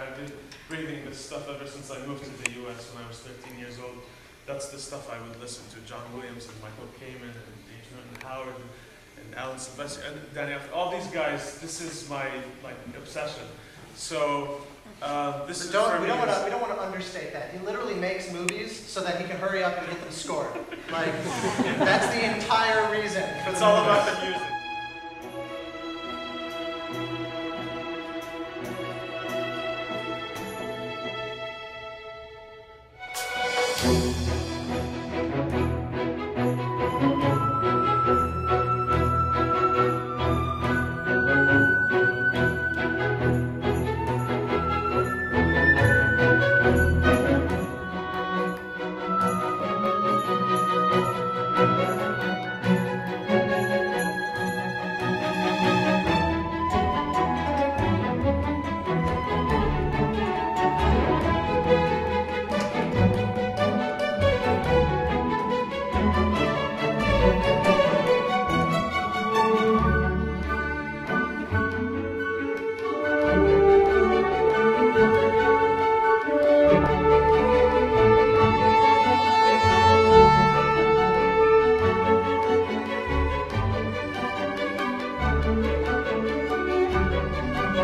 I've been breathing this stuff ever since I moved to the US when I was 13 years old. That's the stuff I would listen to. John Williams and Michael Kamen and Adrian Howard and, and Alan Silvestri and Danny Elfman. All these guys, this is my like obsession. So uh, this But is don't, we don't want to we don't want to understate that. He literally makes movies so that he can hurry up and get them scored. Like that's the entire reason. for It's all movies. about the music. Música